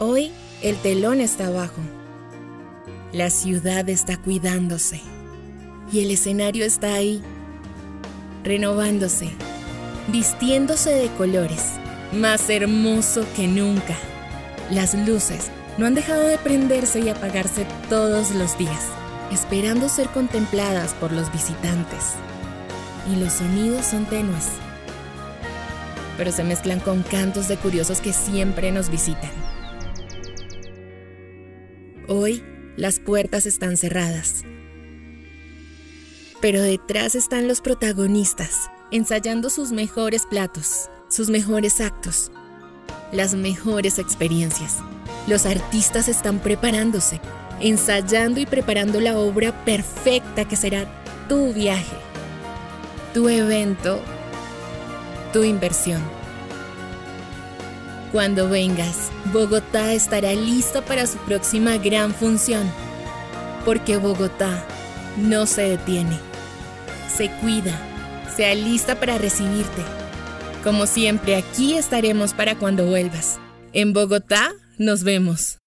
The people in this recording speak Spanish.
Hoy el telón está abajo. La ciudad está cuidándose. Y el escenario está ahí, renovándose, vistiéndose de colores, más hermoso que nunca. Las luces no han dejado de prenderse y apagarse todos los días, esperando ser contempladas por los visitantes. Y los sonidos son tenues, pero se mezclan con cantos de curiosos que siempre nos visitan. Hoy las puertas están cerradas. Pero detrás están los protagonistas, ensayando sus mejores platos, sus mejores actos, las mejores experiencias. Los artistas están preparándose, ensayando y preparando la obra perfecta que será tu viaje, tu evento, tu inversión. Cuando vengas, Bogotá estará lista para su próxima gran función, porque Bogotá no se detiene, se cuida, se alista para recibirte. Como siempre, aquí estaremos para cuando vuelvas. En Bogotá, nos vemos.